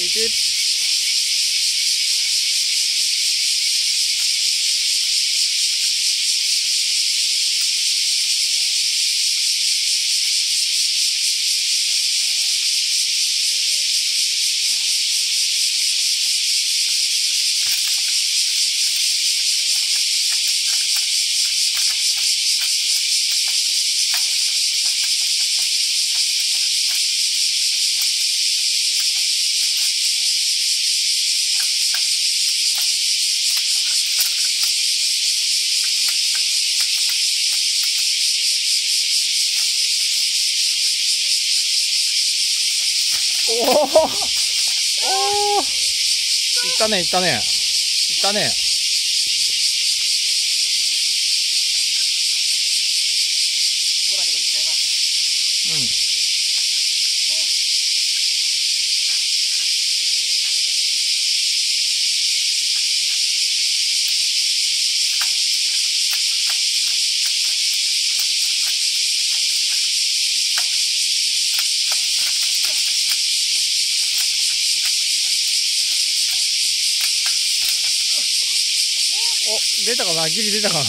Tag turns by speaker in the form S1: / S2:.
S1: いけおおおおいったね。いったね。いったねうん出たかな？ギリ出たかな？